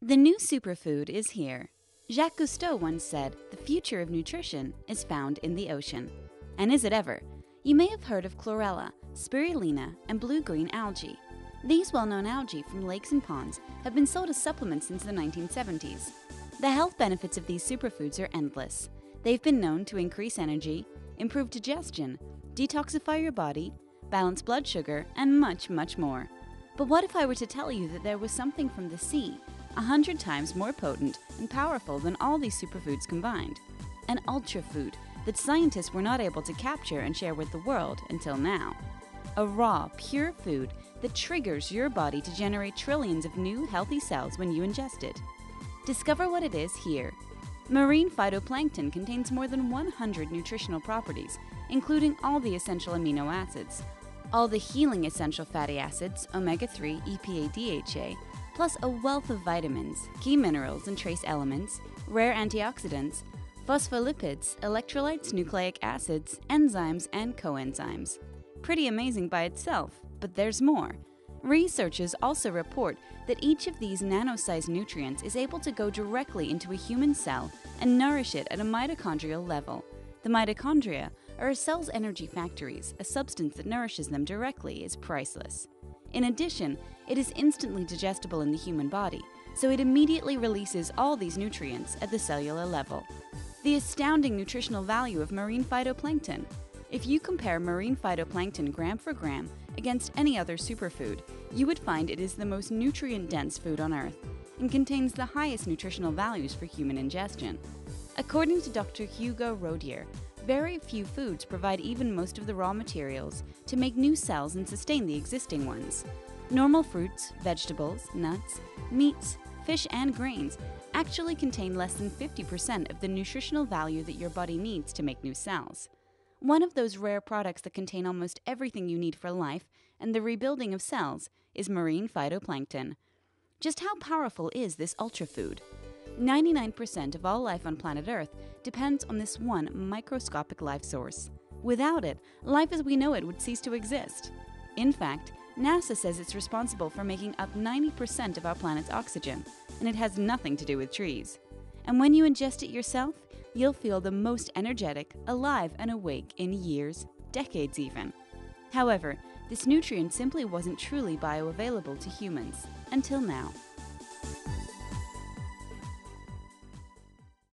The new superfood is here. Jacques Cousteau once said, The future of nutrition is found in the ocean. And is it ever? You may have heard of chlorella, spirulina, and blue green algae. These well known algae from lakes and ponds have been sold as supplements since the 1970s. The health benefits of these superfoods are endless. They've been known to increase energy, improve digestion, detoxify your body, balance blood sugar, and much, much more. But what if I were to tell you that there was something from the sea, a hundred times more potent and powerful than all these superfoods combined? An ultra food that scientists were not able to capture and share with the world until now. A raw, pure food that triggers your body to generate trillions of new, healthy cells when you ingest it. Discover what it is here. Marine phytoplankton contains more than 100 nutritional properties, including all the essential amino acids, all the healing essential fatty acids, omega 3, EPA, DHA, plus a wealth of vitamins, key minerals and trace elements, rare antioxidants, phospholipids, electrolytes, nucleic acids, enzymes, and coenzymes. Pretty amazing by itself, but there's more. Researchers also report that each of these nano-sized nutrients is able to go directly into a human cell and nourish it at a mitochondrial level. The mitochondria are a cell's energy factories, a substance that nourishes them directly is priceless. In addition, it is instantly digestible in the human body, so it immediately releases all these nutrients at the cellular level. The astounding nutritional value of marine phytoplankton. If you compare marine phytoplankton gram for gram against any other superfood, you would find it is the most nutrient dense food on Earth and contains the highest nutritional values for human ingestion. According to Dr. Hugo Rodier, very few foods provide even most of the raw materials to make new cells and sustain the existing ones. Normal fruits, vegetables, nuts, meats, fish, and grains actually contain less than 50% of the nutritional value that your body needs to make new cells. One of those rare products that contain almost everything you need for life and the rebuilding of cells is marine phytoplankton. Just how powerful is this ultrafood? 99% of all life on planet Earth depends on this one microscopic life source. Without it, life as we know it would cease to exist. In fact, NASA says it's responsible for making up 90% of our planet's oxygen, and it has nothing to do with trees. And when you ingest it yourself, you'll feel the most energetic, alive, and awake in years, decades even. However, this nutrient simply wasn't truly bioavailable to humans until now.